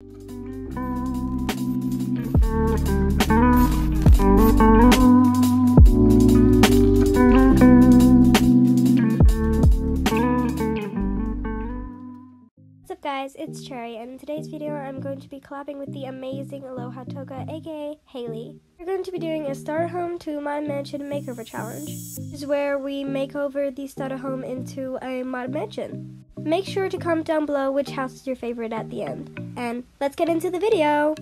What's guys, it's Cheri and in today's video I'm going to be collabing with the amazing Aloha Toca aka Haley. We're going to be doing a starter home to my mansion makeover challenge. This is where we make over the starter home into a mod mansion. Make sure to comment down below which house is your favorite at the end. And let's get into the video!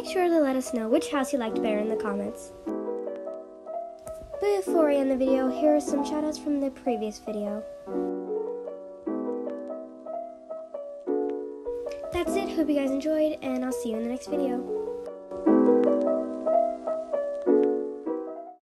Make sure to let us know which house you liked better in the comments. Before I end the video, here are some shoutouts from the previous video. That's it, hope you guys enjoyed, and I'll see you in the next video.